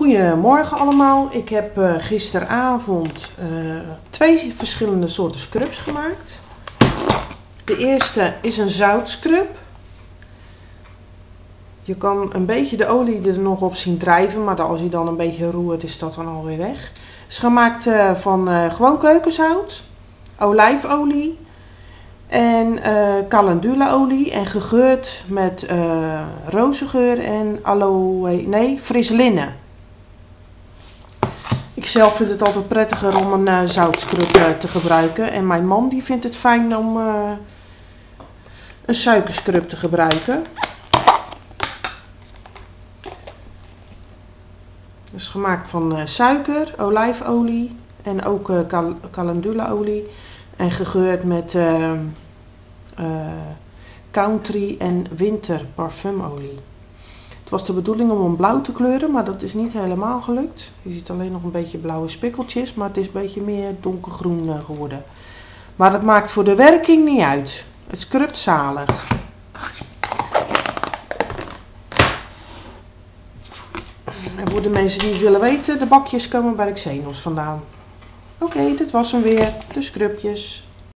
Goedemorgen allemaal. Ik heb uh, gisteravond uh, twee verschillende soorten scrubs gemaakt. De eerste is een zoutscrub. Je kan een beetje de olie er nog op zien drijven, maar als je dan een beetje roert is dat dan alweer weg. Het is gemaakt uh, van gewoon keukenzout, olijfolie en calendulaolie en gegeurd met rozengeur en aloe, nee, fris linnen. Ik zelf vind het altijd prettiger om een uh, zoutscrub uh, te gebruiken. En mijn man die vindt het fijn om uh, een suikerscrub te gebruiken. Dat is gemaakt van suiker, olijfolie en ook cal calendulaolie. En gegeurd met country en winter parfumolie. Het was de bedoeling om hem blauw te kleuren, maar dat is niet helemaal gelukt. Je ziet alleen nog een beetje blauwe spikkeltjes, maar het is een beetje meer donkergroen eh, geworden. Maar dat maakt voor de werking niet uit. Het scrubt zalig. En voor de mensen die het willen weten, de bakjes komen bij Xenos vandaan. Oké, dit was hem weer. De scrubjes.